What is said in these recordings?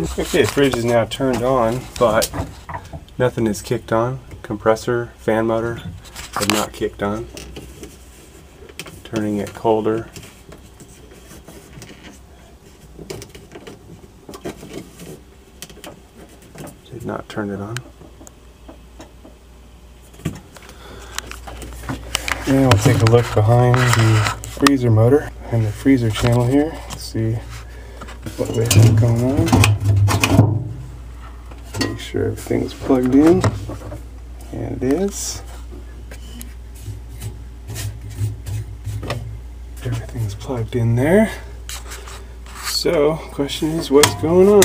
Okay, fridge is now turned on, but nothing is kicked on. Compressor, fan motor have not kicked on. Turning it colder. Did not turn it on. And we'll take a look behind the freezer motor and the freezer channel here. Let's see what we have going on. Make sure everything's plugged in. And it is. Everything's plugged in there. So, question is what's going on?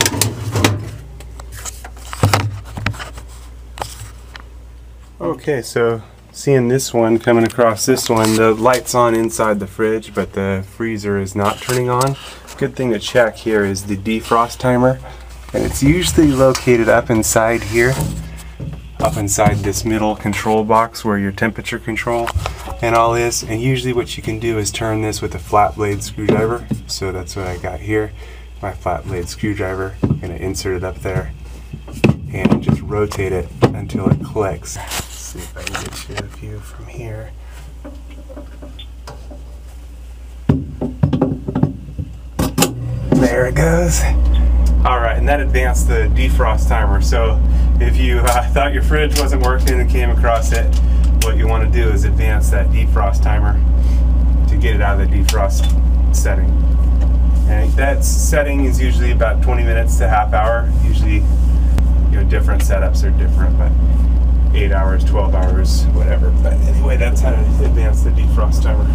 Okay, so seeing this one coming across this one, the light's on inside the fridge, but the freezer is not turning on. Good thing to check here is the defrost timer, and it's usually located up inside here, up inside this middle control box where your temperature control and all is. And usually what you can do is turn this with a flat blade screwdriver. So that's what I got here, my flat blade screwdriver. Gonna insert it up there and just rotate it until it clicks. Let's see if I can get you a view from here. There it goes. And that advanced the defrost timer. So if you uh, thought your fridge wasn't working and came across it, what you want to do is advance that defrost timer to get it out of the defrost setting. And that setting is usually about 20 minutes to half hour. Usually, you know, different setups are different, but eight hours, 12 hours, whatever. But anyway, that's how to advance the defrost timer.